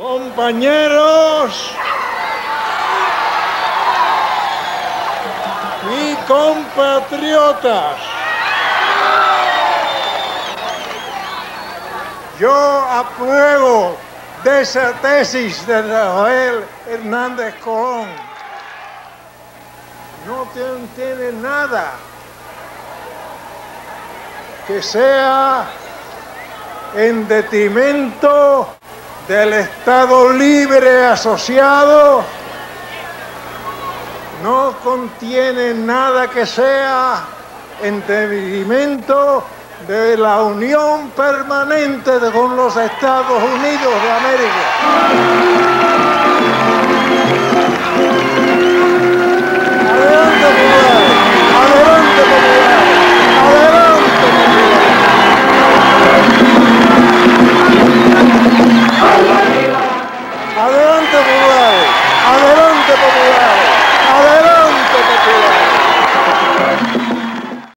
compañeros y compatriotas. Yo apruebo de esa tesis de Rafael Hernández Colón. No tiene nada que sea en detrimento del Estado libre asociado, no contiene nada que sea en detrimento de la unión permanente con los Estados Unidos de América.